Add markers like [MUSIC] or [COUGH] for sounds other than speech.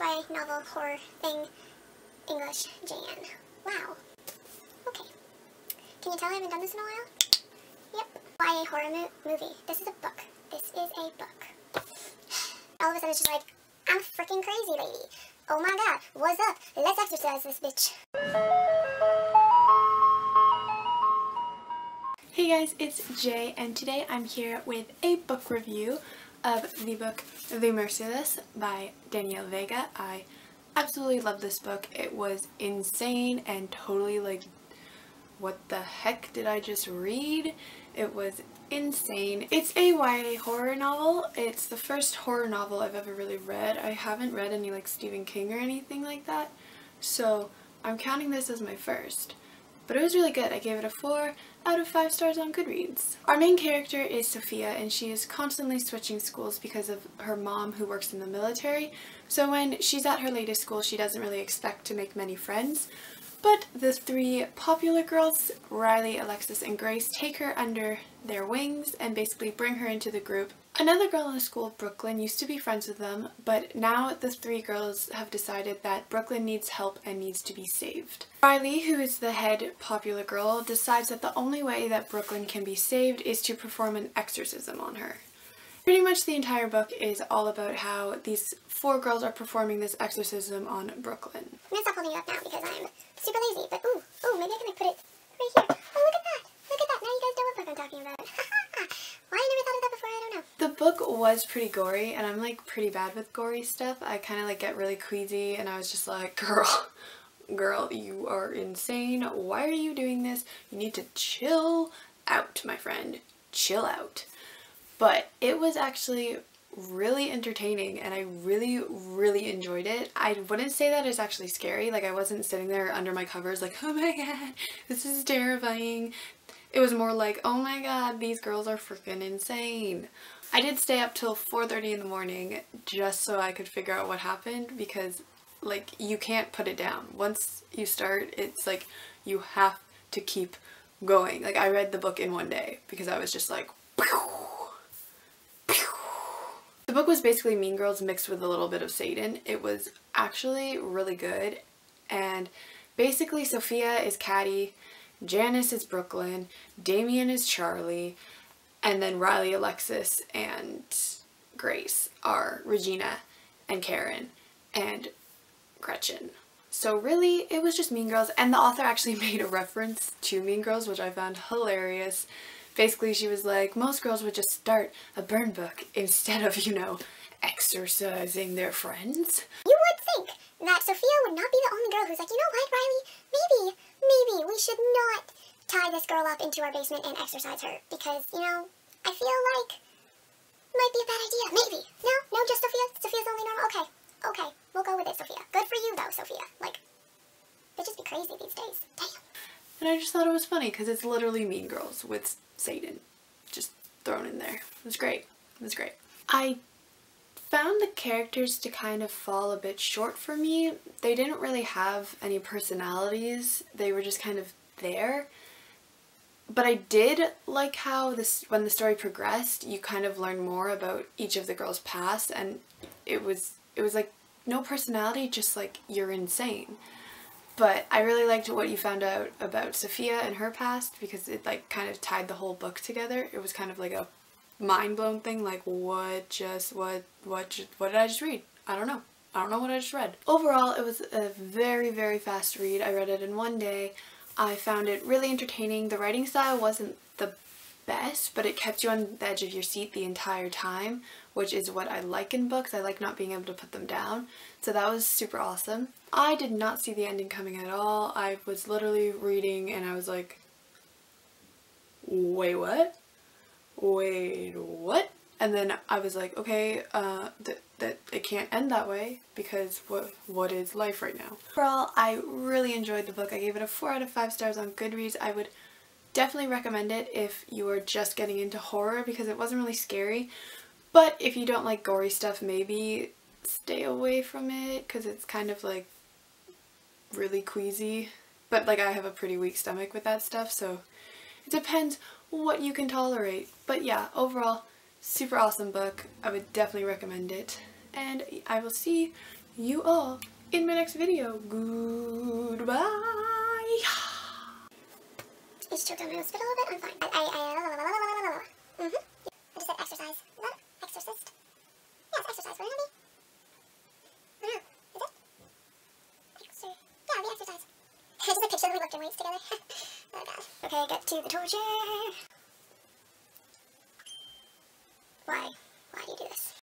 YA novel horror thing, English Jan. Wow. Okay. Can you tell I haven't done this in a while? Yep. Why a horror mo movie. This is a book. This is a book. [SIGHS] All of a sudden it's just like, I'm freaking crazy lady. Oh my god, what's up? Let's exercise this bitch. Hey guys, it's Jay and today I'm here with a book review of the book The Merciless by Danielle Vega. I absolutely love this book. It was insane and totally like, what the heck did I just read? It was insane. It's a YA horror novel. It's the first horror novel I've ever really read. I haven't read any like Stephen King or anything like that, so I'm counting this as my first. But it was really good. I gave it a 4 out of 5 stars on Goodreads. Our main character is Sophia and she is constantly switching schools because of her mom who works in the military. So when she's at her latest school she doesn't really expect to make many friends. But the three popular girls, Riley, Alexis, and Grace, take her under their wings and basically bring her into the group. Another girl in the school, Brooklyn, used to be friends with them, but now the three girls have decided that Brooklyn needs help and needs to be saved. Riley, who is the head popular girl, decides that the only way that Brooklyn can be saved is to perform an exorcism on her. Pretty much the entire book is all about how these four girls are performing this exorcism on Brooklyn. I'm gonna stop holding you up now because I'm super lazy, but ooh, ooh, maybe I can like put it right here. Oh, look at that! Look at that! Now you guys know what book I'm talking about. Why I never thought of that before, I don't know. The book was pretty gory, and I'm like pretty bad with gory stuff. I kind of like get really queasy, and I was just like, [LAUGHS] girl, girl, you are insane. Why are you doing this? You need to chill out, my friend. Chill out. But it was actually really entertaining and I really, really enjoyed it. I wouldn't say that it's actually scary. Like I wasn't sitting there under my covers like, oh my god, this is terrifying. It was more like, oh my god, these girls are freaking insane. I did stay up till 4.30 in the morning just so I could figure out what happened because like you can't put it down. Once you start, it's like you have to keep going. Like I read the book in one day because I was just like, Pew! The book was basically Mean Girls mixed with a little bit of Satan. It was actually really good and basically Sophia is Cady, Janis is Brooklyn, Damian is Charlie, and then Riley, Alexis, and Grace are Regina and Karen and Gretchen. So really, it was just Mean Girls, and the author actually [LAUGHS] made a reference to Mean Girls, which I found hilarious basically she was like, most girls would just start a burn book instead of, you know, exercising their friends. You would think that Sophia would not be the only girl who's like, you know what, Riley, maybe, tie this girl up into our basement and exercise her because, you know, I feel like might be a bad idea. Maybe. No? No, just Sophia? Sophia's only normal? Okay. Okay. We'll go with it, Sophia. Good for you, though, Sophia. Like, bitches be crazy these days. Damn. And I just thought it was funny because it's literally Mean Girls with Satan just thrown in there. It was great. It was great. I found the characters to kind of fall a bit short for me. They didn't really have any personalities. They were just kind of there. But I did like how this when the story progressed, you kind of learn more about each of the girls' past and it was it was like no personality, just like you're insane. But I really liked what you found out about Sophia and her past because it like kind of tied the whole book together. It was kind of like a mind-blown thing like what just what what just, what did I just read? I don't know. I don't know what I just read. Overall, it was a very, very fast read. I read it in one day. I found it really entertaining. The writing style wasn't the best, but it kept you on the edge of your seat the entire time, which is what I like in books. I like not being able to put them down. So that was super awesome. I did not see the ending coming at all. I was literally reading and I was like, wait, what? Wait, what? And then I was like, okay, uh, that that it can't end that way because what what is life right now? Overall, I really enjoyed the book. I gave it a 4 out of 5 stars on Goodreads. I would definitely recommend it if you are just getting into horror because it wasn't really scary. But if you don't like gory stuff, maybe stay away from it because it's kind of like really queasy. But like I have a pretty weak stomach with that stuff, so it depends what you can tolerate. But yeah, overall, super awesome book. I would definitely recommend it. And I will see you all in my next video. Goodbye. It's choked on my spit a little bit. I'm fine. I, I, I, mm-hmm. I just said exercise. Is that exorcist? Yeah, it's exercise. Is it? I. Is the exercise. [LAUGHS] just a picture that we lifting weights together. [LAUGHS] oh. Okay, get to the torture. Why?